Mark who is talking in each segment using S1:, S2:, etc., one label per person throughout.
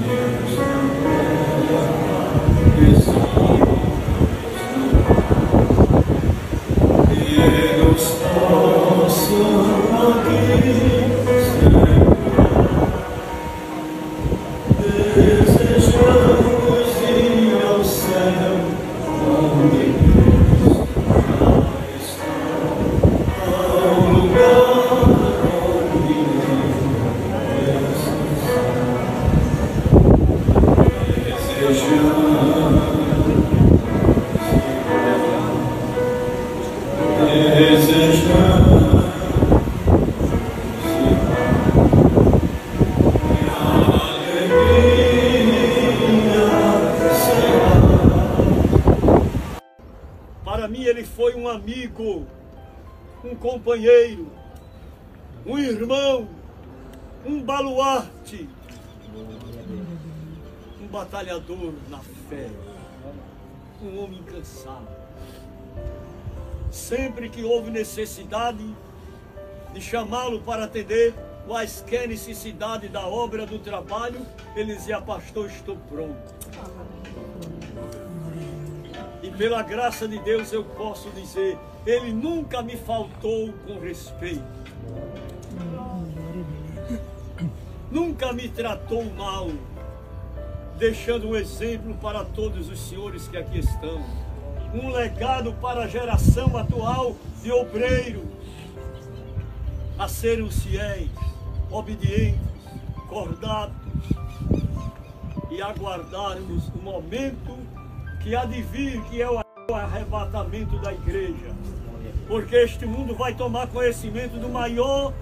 S1: Deus. Para mim ele foi um amigo, um companheiro, um irmão, um baluarte, um batalhador na fé, um homem incansável. Sempre que houve necessidade de chamá-lo para atender quaisquer necessidade da obra do trabalho, ele dizia, pastor, estou pronto. E pela graça de Deus eu posso dizer, ele nunca me faltou com respeito. Nunca me tratou mal, deixando um exemplo para todos os senhores que aqui estão. Um legado para a geração atual de obreiros a serem fiéis, obedientes, cordatos e aguardarmos o momento que há de vir, que é o arrebatamento da igreja. Porque este mundo vai tomar conhecimento do maior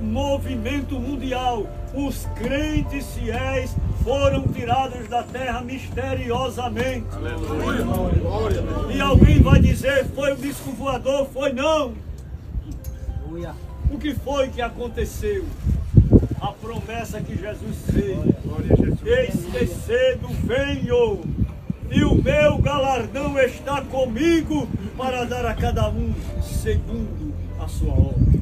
S1: movimento mundial. Os crentes fiéis foram tirados da terra misteriosamente. Aleluia. E alguém vai dizer, foi o disco voador? Foi não. O que foi que aconteceu? A promessa que Jesus fez. Eis que cedo venho e o meu galardão está comigo para dar a cada um segundo a sua obra.